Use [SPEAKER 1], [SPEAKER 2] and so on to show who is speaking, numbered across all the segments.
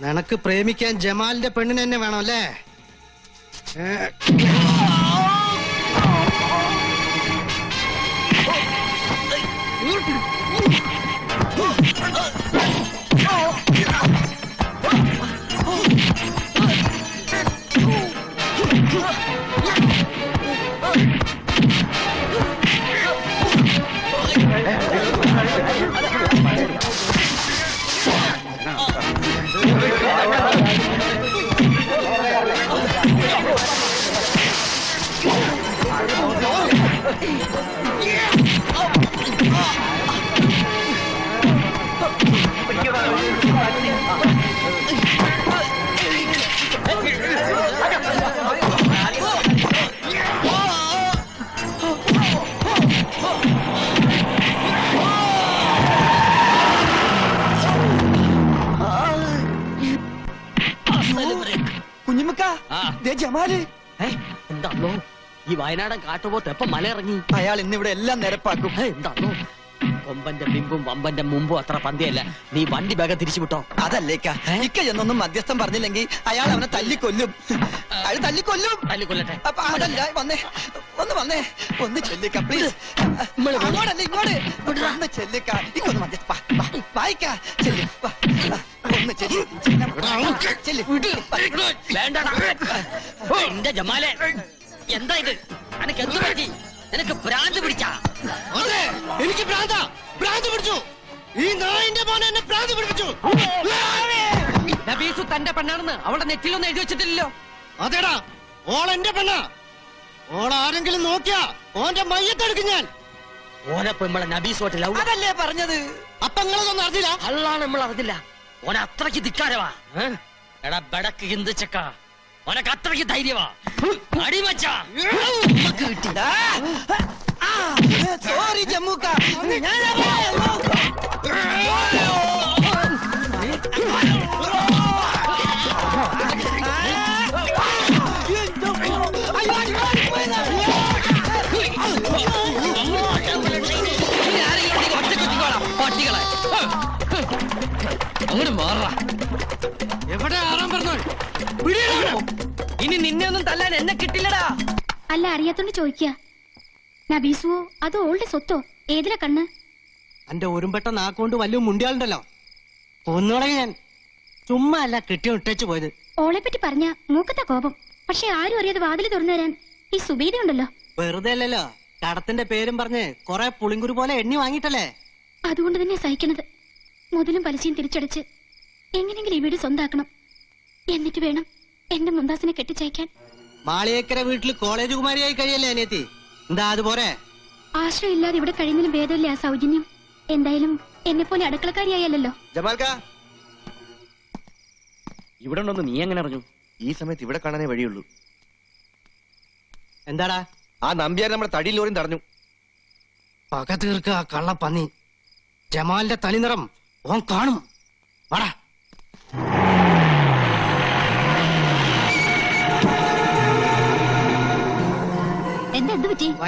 [SPEAKER 1] നിനക്ക് പ്രേമിക്കാൻ ജമാലിന്റെ പെണ്ണിനെന്നെ വേണം അല്ലേ
[SPEAKER 2] കുഞ്ഞുമുക്ക ജമാൽ.
[SPEAKER 3] എന്താണോ ഈ വയനാടൻ കാട്ടുപോത്ത് എപ്പം മലയിറങ്ങി?
[SPEAKER 2] അയാൾ ഇന്നിവിടെ എല്ലാം നിരപ്പാക്കും.
[SPEAKER 3] എന്താണോ? കൊമ്പന്റെ പിമ്പും വമ്പന്റെ മുമ്പും അത്ര പന്തിയല്ല. നീ വണ്ടി ബാഗ തിരിച്ചു വിട്ടോ.
[SPEAKER 2] അതല്ലേക്ക. ഇക്ക എന്നൊന്നും മധ്യസ്ഥം പറഞ്ഞില്ലെങ്കിൽ അയാൾ അവനെ തല്ലിക്കൊല്ലും. അയാൾ തല്ലിക്കൊല്ലും.
[SPEAKER 3] തല്ലിക്കൊല്ലട്ടെ.
[SPEAKER 2] അപ്പൊ അതല്ല വന്നേ. ഒന്ന് വന്നേ. ഒന്ന് ചെല്ലിക്ക പ്ലീസ് അങ്ങോട്ടല്ല ഇങ്ങോട്ട്. ഒന്ന് ചെല്ലിക്ക. ഇക്കൊന്ന് മധ്യസ്ഥ. വായിക്ക. ചെല്ലി. ഒന്ന് ചെല്ലി. ചെല്ലി.
[SPEAKER 3] ജമാലേ ജമാലെ. എന്താ ഇത്? നിനക്ക് എന്ത് പറ്റി? നിനക്ക് ഭ്രാന്ത് പിടിച്ചാ?
[SPEAKER 1] അതെ എനിക്ക് ഭ്രാന്ത. ഭ്രാന്ത് പിടിച്ചു. ഈ നായിന്റെ മോനെ എന്നെ ഭ്രാന്ത് പിടിപ്പിച്ചു.
[SPEAKER 3] നബീസു തന്റെ പെണ്ണാണെന്ന് അവളുടെ നെറ്റിലൊന്നും എഴുതി വെച്ചിട്ടില്ലല്ലോ.
[SPEAKER 1] അതേടാ ഓൾ എന്റെ പെണ്ണ. ഓൾ ആരെങ്കിലും നോക്കിയാ ഓന്റെ മയ്യത്തെടുക്കും ഞാൻ.
[SPEAKER 3] ഓനെ പെമ്മളെ നബീസ് ലവ്
[SPEAKER 2] അതല്ലേ പറഞ്ഞത്?
[SPEAKER 1] അപ്പൊ നിങ്ങളതൊന്നും അറിഞ്ഞില്ല?
[SPEAKER 3] അള്ളാണ് നമ്മൾ അറിഞ്ഞില്ല ഓനെ അത്രയ്ക്ക് ധിക്കാരവാ? എടാ ബടക്ക് ഹിന്ദുച്ചക്ക. ഓനക്ക് അത്രയ്ക്ക് ധൈര്യമാ അടിമച്ച
[SPEAKER 2] സോറി ജമ്മൂക്ക
[SPEAKER 3] പട്ടികളെ അങ്ങോട്ട് മാറാ
[SPEAKER 1] എവിടെ ആറാൻ പറഞ്ഞു
[SPEAKER 3] ഇനി നിന്നെ ഒന്നും തല്ലാൻ എന്നെ കിട്ടില്ലടാ.
[SPEAKER 4] അല്ല അറിയാത്തോണ്ട് ചോദിക്കുക നബീസുവോ അതോ ഓളുടെ സ്വത്തോ? ഏതിലാ കണ്ണ്?
[SPEAKER 1] എന്റെ ഒരുമ്പെട്ട നാക്കൊണ്ട് വലിയ മുണ്ടിയാളുണ്ടല്ലോ. കൊന്നോളെ ഞാൻ. ചുമ്മാ അല്ല കെട്ടി ഇട്ടേച്ചു പോയത്.
[SPEAKER 4] ഓളെ പറ്റി പറഞ്ഞ മൂക്കത്തെ കോപം. പക്ഷെ ആരും അറിയാതെ വാതിൽ തുറന്നു തരാൻ ഈ സുബീത ഉണ്ടല്ലോ
[SPEAKER 1] വെറുതെ അല്ലല്ലോ. കടത്തിന്റെ പേരും പറഞ്ഞ് കൊറേ പുളിങ്കുരു പോലെ എണ്ണി വാങ്ങിട്ടല്ലേ
[SPEAKER 4] അതുകൊണ്ട് തന്നെ സഹിക്കണത്. മുതലും പലിശയും തിരിച്ചടച്ച് എങ്ങനെങ്കിലും ഈ വീട് സ്വന്താക്കണം. എന്നിട്ട് വേണം എന്റെ മുന്താസിനെ കെട്ടിച്ചയക്കാൻ.
[SPEAKER 1] മാളിയേക്കര വീട്ടിൽ കോളേജ് കുമാരിയായി കഴിയല്ലേ അനിയത്തി? എന്താ അതുപോലെ
[SPEAKER 4] ആശ്രയം ഇല്ലാതെ ഇവിടെ കഴിയുന്നതിലും ഭേദമില്ല ആ സൗജന്യം? എന്തായാലും എന്നെ പോലെ അടുക്കളക്കാരിയായല്ലോ
[SPEAKER 5] ജമാൽക്ക.
[SPEAKER 3] ഇവിടെ ഉണ്ടെന്ന് നീ എങ്ങനെ അറിഞ്ഞു?
[SPEAKER 5] ഈ സമയത്ത് ഇവിടെ കാണാനേ വഴിയുള്ളൂ.
[SPEAKER 1] എന്താടാ?
[SPEAKER 5] ആ നമ്പ്യാർ നമ്മുടെ തടി ലോറിയും തടഞ്ഞു.
[SPEAKER 1] പക തീർക്കുക ആ കള്ള പന്നി ജമാലിന്റെ തനിനിറം ഓൻ കാണും. വാടാ.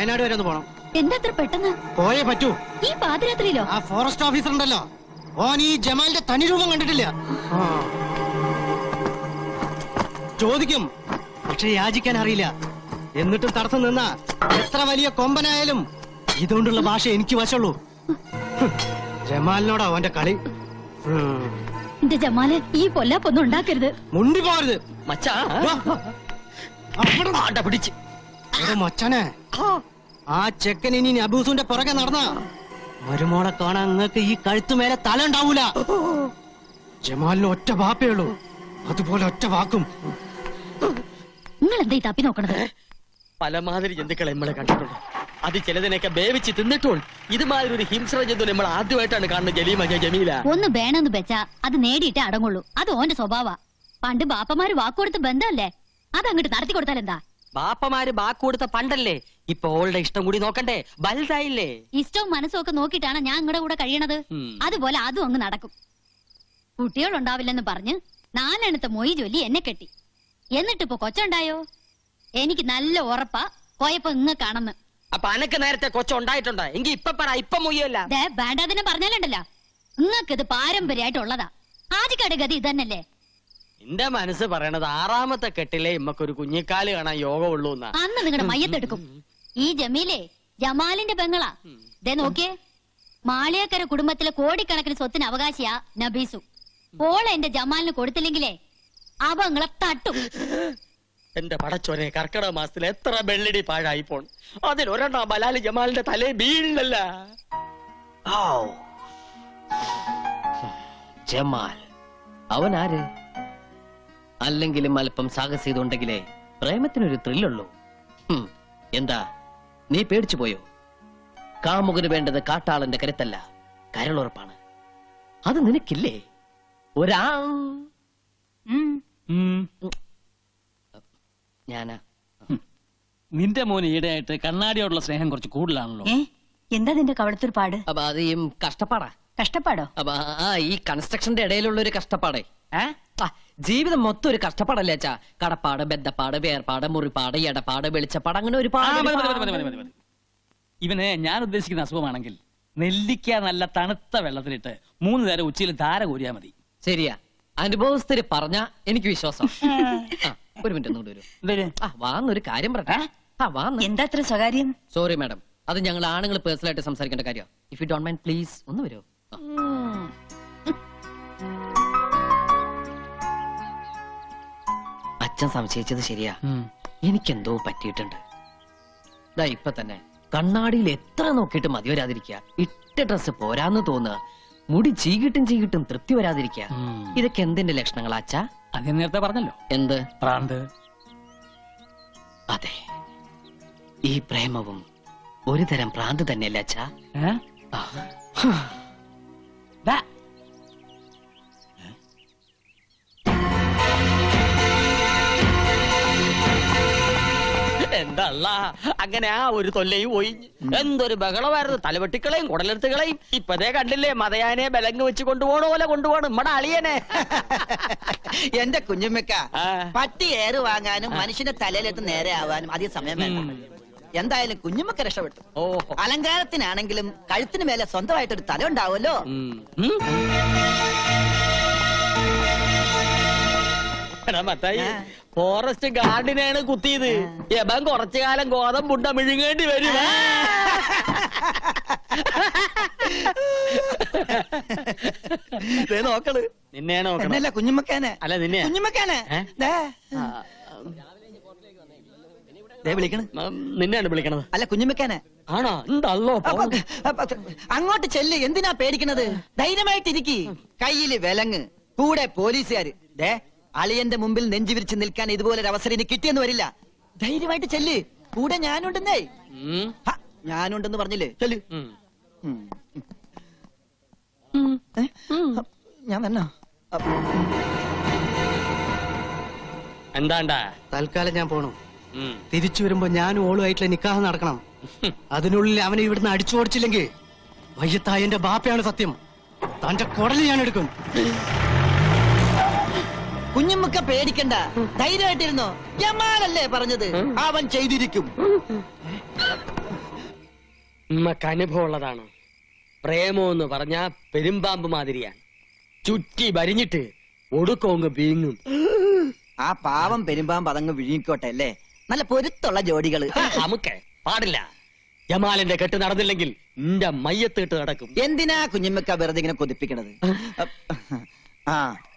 [SPEAKER 1] വയനാട് വരെ ഒന്ന് പോണം.
[SPEAKER 4] എന്താ അത്ര പെട്ടെന്ന്?
[SPEAKER 1] പോയേ പറ്റൂ.
[SPEAKER 4] ഈ പാതിരാത്രിയിലോ?
[SPEAKER 1] ആ ഫോറസ്റ്റ് ഓഫീസർ ഉണ്ടല്ലോ ഓൻ ഈ ജമാലിന്റെ തനി രൂപം കണ്ടിട്ടില്ല. ആ. ചോദിക്കും. പക്ഷെ യാചിക്കാൻ അറിയില്ല. എന്നിട്ടും തടസ്സം നിന്ന എത്ര വലിയ കൊമ്പനായാലും ഇതുകൊണ്ടുള്ള ഭാഷ എനിക്ക് വശമുള്ളൂ. ജമാലിനോടാ അവന്റെ കളി.
[SPEAKER 4] എന്റെ ജമാൽ ഈ പൊല്ലാപ്പൊന്നും ഉണ്ടാക്കരുത്.
[SPEAKER 1] മുണ്ടി പോകരുത്.
[SPEAKER 3] മച്ചാ. പിടിച്ച്.
[SPEAKER 1] മച്ചാനെ. ആ. ചെക്കൻ ഇനി നബൂസുന്റെ പുറകെ നടന്ന. മരുമോളെ കാണാൻ നിങ്ങൾക്ക് ഈ കഴുത്തു മേലെ തല ഉണ്ടാവൂല. ജമാലിന് ഒറ്റ വാപ്പേ ഉള്ളൂ. അതുപോലെ ഒറ്റ വാക്കും.
[SPEAKER 4] നിങ്ങൾ എന്താ ഈ തപ്പി നോക്കണത്?
[SPEAKER 3] പലമാതിരി ജന്തുക്കളെ നമ്മളെ കണ്ടിട്ടുണ്ട്. അത് ചിലതിനൊക്കെ ബേവിച്ച് തിന്നിട്ടുൾ. ഇതുമാതിരി ഒരു ഹിംസ്ര ജന്തു നമ്മൾ ആദ്യമായിട്ടാണ് കാണുന്നത് ജലീമ ജമീല.
[SPEAKER 4] ഒന്ന് വേണമെന്ന് വെച്ചാ അത് നേടിയിട്ടേ അടങ്ങുള്ളൂ. അത് ഓന്റെ സ്വഭാവ. പണ്ട് ബാപ്പമാര് വാക്കുകൊടുത്ത് ബന്ധമല്ലേ? അത് അങ്ങോട്ട് നടത്തി കൊടുത്താൽ എന്താ
[SPEAKER 3] ബാപ്പമാര് ബാക്ക് കൊടുത്ത പണ്ടല്ലേ? ഇപ്പൊ ഓളുടെ ഇഷ്ടം കൂടി നോക്കണ്ടേ? വലുതായില്ലേ?
[SPEAKER 4] ഇഷ്ടവും മനസ്സും ഒക്കെ നോക്കിയിട്ടാണ് ഞാൻ നിങ്ങളുടെ കൂടെ കഴിയണത്. അതുപോലെ അതും അങ്ങ് നടക്കും. കുട്ടികളുണ്ടാവില്ലെന്ന് പറഞ്ഞ് നാലെണ്ണത്തെ മൊയ് ജോലി എന്നെ കെട്ടി. എന്നിട്ടിപ്പോ കൊച്ചുണ്ടായോ? എനിക്ക് നല്ല ഉറപ്പാ
[SPEAKER 6] പോയപ്പോ ഇങ്ങ കാണുന്നു.
[SPEAKER 3] അപ്പൊ അനക്ക് നേരത്തെ കൊച്ചുണ്ടായിട്ടുണ്ടോ എങ്കി ഇപ്പൊ പറ ഇപ്പൊ മൊയ്യല്ല
[SPEAKER 6] വേണ്ടാതിനെ പറഞ്ഞാലുണ്ടല്ലോ. നിങ്ങൾക്ക് ഇത് പാരമ്പര്യമായിട്ടുള്ളതാ. ആദ്യക്കാട് ഗതി ഇതന്നല്ലേ
[SPEAKER 3] എന്റെ മനസ്സ് പറയണത് ആറാമത്തെ കെട്ടിലെ ഇമ്മക്കൊരു കുഞ്ഞിക്കാൽ കാണാൻ യോഗമുള്ളൂ എന്നാ.
[SPEAKER 6] അന്ന് നിങ്ങളുടെ മയ്യത്തെടുക്കും. ഈ ജമീലേ ജമാലിന്റെ പെങ്ങളാ. ദേ നോക്കിയേ. മാളിയക്കര കുടുംബത്തിലെ കോടിക്കണക്കിന് സ്വത്തിന് അവകാശിയാ നബീസു. ഓളെ എന്റെ ജമാലിന് കൊടുത്തില്ലെങ്കിലേ അവ നിങ്ങളെ തട്ടും.
[SPEAKER 3] എന്റെ പടച്ചോനെ കർക്കിടക മാസത്തിൽ എത്ര വെള്ളിടി പാഴായി പോണ്. അതിൽ ഒരെണ്ണം ബലാലി ജമാലിന്റെ തലേ വീണില്ല
[SPEAKER 7] ജമാൽ. അവൻ ആര് അല്ലെങ്കിലും അല്പം സാഹസികത ചെയ്തുണ്ടെങ്കിലേ പ്രേമത്തിനൊരു ത്രില്ലുള്ളൂ. എന്താ? നീ പേടിച്ചു പോയോ? കാമുകന് വേണ്ടത് കാട്ടാളന്റെ കരുത്തല്ല കരളുറപ്പാണ്. അത് നിനക്കില്ലേ? ഒരാ. ഞാനാ.
[SPEAKER 8] നിന്റെ മോന് ഈടെയായിട്ട് കണ്ണാടിയോടുള്ള സ്നേഹം കുറച്ച് കൂടുതലാണല്ലോ.
[SPEAKER 9] എന്താ നിന്റെ കവളത്തിൽ പാട്
[SPEAKER 7] അപ്പൊ അത് കഷ്ടപ്പാടാ.
[SPEAKER 9] കഷ്ടപ്പാടോ?
[SPEAKER 7] അപ്പൊ ആ ഈ കൺസ്ട്രക്ഷന്റെ ഇടയിലുള്ള ഒരു കഷ്ടപ്പാടേ. ആ, ജീവിതം മൊത്തം ഒരു കഷ്ടപ്പാടല്ലേ അച്ഛാ? കടപ്പാട് ബദ്ധപ്പാട് വേർപാട് മുറിപ്പാട് എടപ്പാട് വെളിച്ചപ്പാട് അങ്ങനെ
[SPEAKER 8] ഒരു. ഇവന് ഞാൻ ഉദ്ദേശിക്കുന്ന അസുഖമാണെങ്കിൽ നെല്ലിക്ക നല്ല തണുത്ത വെള്ളത്തിലിട്ട് മൂന്ന് നേരം ഉച്ചയിൽ ധാര കോരിയാ മതി.
[SPEAKER 7] ശരിയാ. അനുഭവസ്ഥര് പറഞ്ഞ എനിക്ക് വിശ്വാസം. ഒരു മിനിറ്റ് ഒന്നുകൂടി വരൂ. വാന്നൊരു കാര്യം പറട്ടെ
[SPEAKER 9] എന്താ അത്ര സ്വകാര്യം?
[SPEAKER 7] സോറി മാഡം അത് ഞങ്ങൾ ആണുങ്ങൾ പേഴ്സണലായിട്ട് സംസാരിക്കേണ്ട കാര്യം if you don't mind please ഒന്ന് വരൂ. അച്ഛൻ സംശയിച്ചത് ശരിയാ. എനിക്കെന്തോ പറ്റിയിട്ടുണ്ട്. ദാ ഇപ്പൊ തന്നെ കണ്ണാടിയിൽ എത്ര നോക്കിയിട്ട് മതി വരാതിരിക്കുക. ഇട്ട ഡ്രസ് പോരാന്ന് തോന്നുക മുടി ചീകിട്ടും ചീകിട്ടും തൃപ്തി വരാതിരിക്കുക. ഇതൊക്കെ എന്തിന്റെ ലക്ഷണങ്ങളാ അച്ഛാ?
[SPEAKER 8] അത് നേരത്തെ പറഞ്ഞല്ലോ.
[SPEAKER 7] എന്ത്?
[SPEAKER 8] പ്രാന്ത്.
[SPEAKER 7] അതെ. ഈ പ്രേമവും ഒരുതരം പ്രാന്ത് തന്നെയല്ലേ അച്ഛാ?
[SPEAKER 3] അങ്ങനെ ആ ഒരു തൊല്ലയും പോയി എന്തൊരു ബഹളമായിരുന്നു. തലവെട്ടിക്കളെയും കുടലെടുത്തുകളെയും ഇപ്പതേ കണ്ടില്ലേ മതയാനെ ബലങ്ങ് വെച്ച് കൊണ്ടുപോണ പോലെ കൊണ്ടുപോകണം നമ്മുടെ അളിയനെ.
[SPEAKER 2] എന്റെ കുഞ്ഞുമ്മക്ക പട്ടി ഏറ് വാങ്ങാനും മനുഷ്യന്റെ തലയിലെത്ത് നേരെ ആവാനും അധികം സമയം വേണ്ട. എന്തായാലും കുഞ്ഞുമ്മക്ക രക്ഷപ്പെട്ടു.
[SPEAKER 3] ഓ
[SPEAKER 2] അലങ്കാരത്തിനാണെങ്കിലും കഴുത്തിന് മേലെ സ്വന്തമായിട്ടൊരു തല ഉണ്ടാവുമല്ലോ.
[SPEAKER 3] മത്തായി. ഫോറസ്റ്റ് ഗാർഡിനെയാണ് കുത്തിയത്. എബൻ കുറച്ചു കാലം ഗോതമ്പുണ്ട മിഴുങ്ങേണ്ടി വരും.
[SPEAKER 2] ദേ നോക്കൾ
[SPEAKER 3] നിന്നെയാണ് നോക്കണം
[SPEAKER 2] എന്നല്ല കുഞ്ഞുമ്മക്കാനെ.
[SPEAKER 3] അല്ല നിന്നെ.
[SPEAKER 2] കുഞ്ഞുമ്മക്കാനെ. വിളിക്കണ്.
[SPEAKER 3] നിന്നെയാണ് വിളിക്കണത്.
[SPEAKER 2] അല്ല കുഞ്ഞുമ്മക്കാനെ.
[SPEAKER 3] ആണോ? എന്തല്ലോ
[SPEAKER 2] അങ്ങോട്ട് ചെല്ല്. എന്തിനാ പേടിക്കണത്? ധൈര്യമായിട്ടിരിക്കി. കയ്യിൽ വിലങ്ങ്. കൂടെ പോലീസുകാര്. ദേ അളിയന്റെ മുമ്പിൽ നെഞ്ചു വിരിച്ച് നിൽക്കാൻ ഇതുപോലെ ഒരു അവസരം ഇനി കിട്ടിയെന്ന് വരില്ല. ധൈര്യമായിട്ട് ചെല്ല്. കൂടെ ഞാനുണ്ടെന്നേ. ഹ, ഞാനുണ്ടെന്ന് പറഞ്ഞില്ലേ? ചെല്ല്. ഉം. ഏ? ഞാൻ വന്നോ
[SPEAKER 3] എന്താണ്ടാ?
[SPEAKER 1] തൽക്കാലം ഞാൻ പോണു.
[SPEAKER 3] ഉം.
[SPEAKER 1] തിരിച്ചു വരുമ്പോ ഞാനും ഓളുമായിട്ടുള്ള നിക്കാഹ് നടക്കണം. അതിനുള്ളിൽ അവനെ ഇവിടുന്ന് അടിച്ചു ഓടിച്ചില്ലെങ്കിൽ വയ്യത്തായ എന്റെ ബാപ്പയാണ് സത്യം. തന്റെ കുടൽ ഞാൻ എടുക്കും.
[SPEAKER 2] കുഞ്ഞുമ്മക്ക പേടിക്കണ്ട. ധൈര്യമായിട്ടിരുന്നോ? ജമാലല്ലേ പറഞ്ഞത്. അവൻ ചെയ്തിരിക്കും.
[SPEAKER 3] ഉമ്മക്ക് അനുഭവമുള്ളതാണ് പ്രേമോ എന്ന് പറഞ്ഞ പെരുമ്പാമ്പ് മാതിരിയാണ്. ചുറ്റി വരിഞ്ഞിട്ട് ഒടുക്കോങ്ങ് വീങ്ങും.
[SPEAKER 2] ആ പാവം പെരുമ്പാമ്പ് അതങ്ങ് വിഴുങ്ങിക്കോട്ടെ അല്ലേ? നല്ല പൊരുത്തുള്ള ജോഡികൾ.
[SPEAKER 3] നമുക്ക് പാടില്ല. ജമാലിന്റെ കെട്ട് നടന്നില്ലെങ്കിൽ നിന്റെ മയ്യത്തിട്ട് നടക്കും.
[SPEAKER 2] എന്തിനാ കുഞ്ഞുമ്മക്ക വെറുതെ ഇങ്ങനെ കൊതിപ്പിക്കണത്? ആ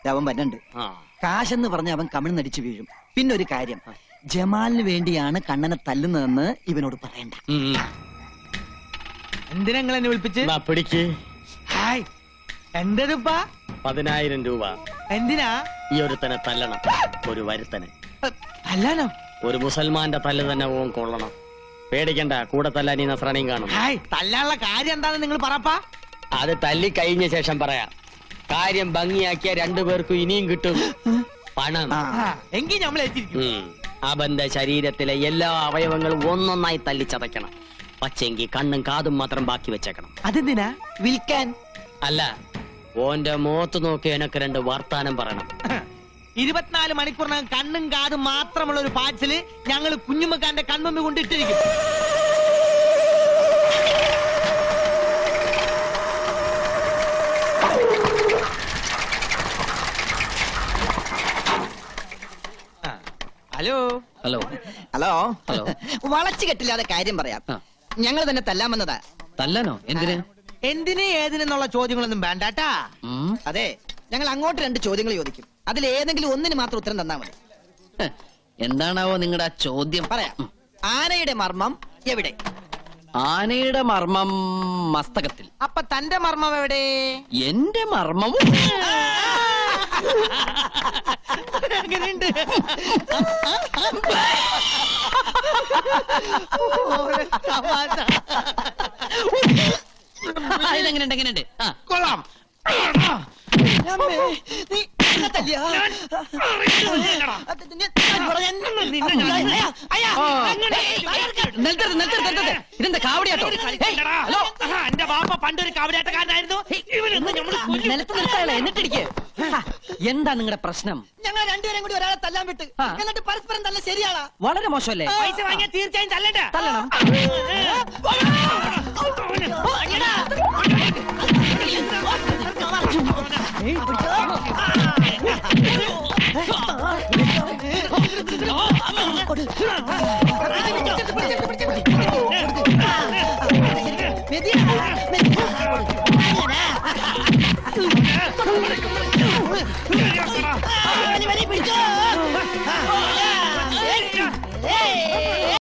[SPEAKER 2] അവൻ വരണ്ട്.
[SPEAKER 3] ആ.
[SPEAKER 2] കാശെന്ന് പറഞ്ഞ അവൻ കമിഴ്ന്നടിച്ചു വീഴും. പിന്നെ ഒരു കാര്യം ജമാലിന് വേണ്ടിയാണ് കണ്ണനെ തല്ലുന്നതെന്ന് ഇവനോട് പറയണ്ട.
[SPEAKER 1] എന്തിനാ നിങ്ങൾ എന്നെ വിളിപ്പിച്ച്?
[SPEAKER 3] എന്നാ പിടിക്ക്.
[SPEAKER 1] ഹായ്
[SPEAKER 3] പതിനായിരം രൂപ.
[SPEAKER 1] എന്തിനാ?
[SPEAKER 3] ഈ ഒരുത്തനെ തല്ലണം. ഒരു വരുത്തനെ.
[SPEAKER 1] അല്ലാനോ
[SPEAKER 3] ഒരു മുസൽമാന്റെ തല്ല് തന്നെ ഓൻ കൊള്ളണം. പേടിക്കണ്ട കൂടെ തല്ലാൻ ഈ നസ്രാണിയും കാണും.
[SPEAKER 1] ഹായ് തല്ലാനുള്ള കാര്യം എന്താണെന്ന് നിങ്ങൾ പറപ്പാ
[SPEAKER 3] അത് തല്ലി കഴിഞ്ഞ ശേഷം പറയാം. കാര്യം ഭംഗിയാക്കിയ രണ്ടുപേർക്കും ഇനിയും കിട്ടും. പണം.
[SPEAKER 1] എങ്കിൽ നമ്മൾ.
[SPEAKER 3] അവന്റെ ശരീരത്തിലെ എല്ലാ അവയവങ്ങളും ഒന്നൊന്നായി തല്ലിച്ചതയ്ക്കണം. പച്ചെങ്കി കണ്ണും കാതും മാത്രം ബാക്കി വെച്ചേക്കണം.
[SPEAKER 1] അതെന്തിനാ?
[SPEAKER 2] വിൽക്കാൻ.
[SPEAKER 3] അല്ല ഓന്റെ മുഖത്ത് നോക്കി എനക്ക് രണ്ട് വർത്താനം പറയണം.
[SPEAKER 10] ഇരുപത്തിനാല് മണിക്കൂറിനകം കണ്ണും കാതും മാത്രമുള്ള ഒരു പാച്ചിൽ ഞങ്ങൾ കുഞ്ഞുമക്കാന്റെ കൺമുമ്പ് കൊണ്ടിട്ടിരിക്കും. Hello
[SPEAKER 7] hello
[SPEAKER 2] hello
[SPEAKER 7] hello.
[SPEAKER 2] വളച്ചു കെട്ടില്ലാതെ കാര്യം പറയാം. ഞങ്ങൾ തന്നെ തല്ലാൻ വന്നതാ.
[SPEAKER 7] തല്ലാനോ? എന്തിന്?
[SPEAKER 10] എന്തിന് ഏതിനെന്നുള്ള ചോദ്യങ്ങളൊന്നും വേണ്ടാട്ടാ
[SPEAKER 2] അതെ ഞങ്ങൾ അങ്ങോട്ട് രണ്ട് ചോദ്യങ്ങൾ ചോദിക്കും. അതിൽ ഏതെങ്കിലും ഒന്നിന് മാത്രം ഉത്തരം തന്നാ മതി.
[SPEAKER 7] എന്താണാവോ നിങ്ങളുടെ ആ ചോദ്യം?
[SPEAKER 2] പറയാം. ആനയുടെ മർമ്മം എവിടെ?
[SPEAKER 7] ആനയുടെ മർമ്മം മസ്തകത്തിൽ.
[SPEAKER 10] അപ്പൊ തന്റെ മർമ്മം എവിടെ?
[SPEAKER 7] എന്റെ മർമ്മവും
[SPEAKER 10] എങ്ങനെയുണ്ട്
[SPEAKER 7] ഇതെങ്ങനെയുണ്ട് എങ്ങനെയുണ്ട്? ആ.
[SPEAKER 10] കൊള്ളാം.
[SPEAKER 7] ഇതെന്താ കാവടിയാട്ടോ ഹലോ.
[SPEAKER 10] എന്റെ ബാപ്പ പണ്ടൊരു കാവടിയാട്ടക്കാരനായിരുന്നു. ഇവരൊന്നും നമ്മൾ കൊല്ലും.
[SPEAKER 7] നിലത്ത് നിർത്താനല്ലേ എന്നിട്ടിരിക്കെ. എന്താ നിങ്ങളുടെ പ്രശ്നം
[SPEAKER 2] ഞങ്ങൾ രണ്ടുപേരും കൂടി ഒരാളെ തല്ലാൻ വിട്ട്
[SPEAKER 7] ആ.
[SPEAKER 2] എന്നിട്ട് പരസ്പരം തല്ല ശരിയാണാ
[SPEAKER 7] വളരെ മോശമല്ലേ
[SPEAKER 10] പൈസ വാങ്ങിയ തീർച്ചയായും തല്ലണ്ട
[SPEAKER 7] തല്ലണം